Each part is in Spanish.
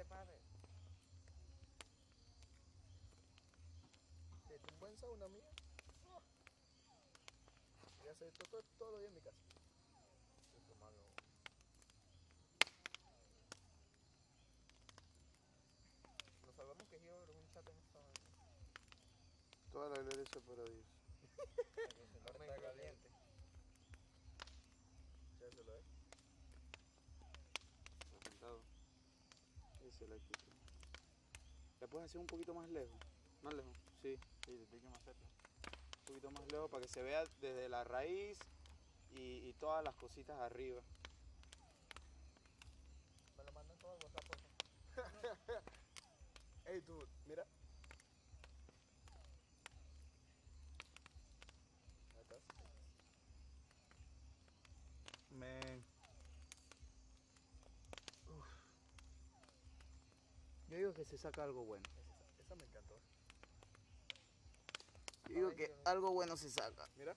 ¿Qué dice, padre? ¿Te sauna mía? Ah. Voy a hacer esto todo, todos los días en mi casa. Eso malo. Nos salvamos que yo abro un chat en esta. Toda la gloria para Dios. Para que se no me Está caliente. Ya se lo es. Apuntado. La actitud. ¿La puedes hacer un poquito más lejos? ¿Más lejos? Sí, sí, te tiene que más cerca. Un poquito más lejos para que se vea desde la raíz y, y todas las cositas arriba. Me lo mandan todo al WhatsApp. Ey, tú, mira. Que se saca algo bueno. Esa, esa me encantó. Yo digo que algo bueno se saca. Mira.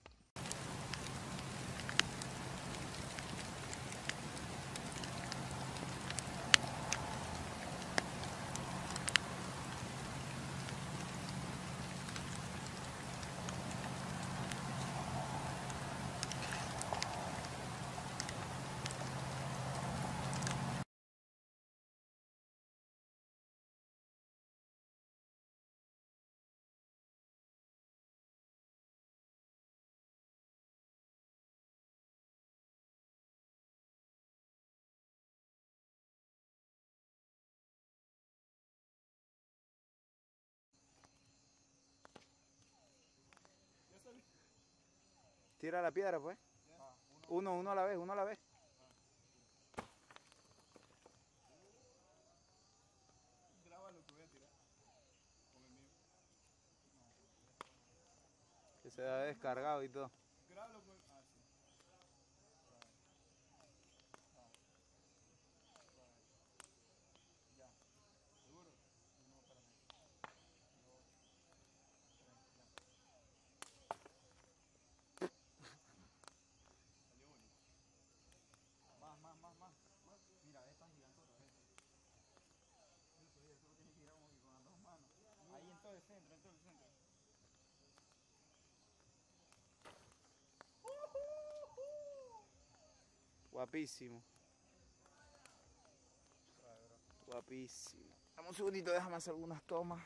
Tira la piedra, pues. Uno, uno a la vez, uno a la vez. Graba lo que voy a tirar. Con el mío. Que se ha descargado y todo. Grábalo con. Ah, sí. Ya. ¿Seguro? No, espérame. Dos, tres, ya. Salió bonito. Más, más, más, más. más. Mira, estas gigantotas. eh. Eso, eso lo tienes que ir como que con las dos manos. Ahí en todo el centro, en todo el centro. Guapísimo. Guapísimo. Dame un segundito, déjame hacer algunas tomas.